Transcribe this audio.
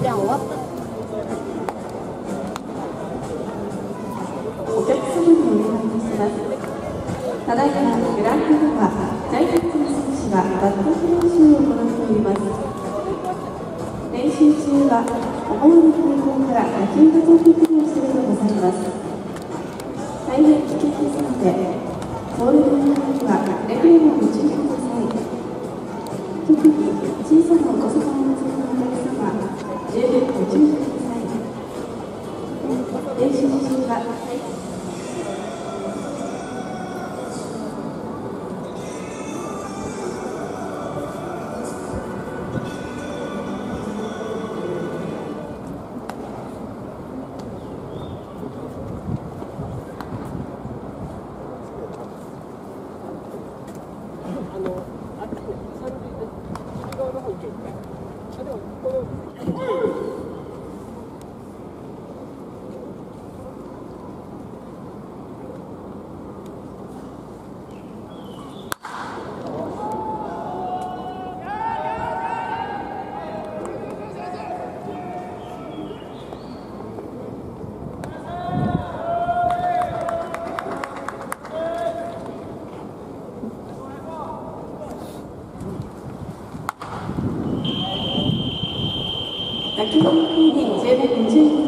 終わったお客様にお願いいたします。ただいまグランドでは大学の選手がバット練習を行っております。練習中は思わぬ方向から野球が飛び込みをするのございます大変危険ですのでボールの中にはレベルをご注意ください接，接，接！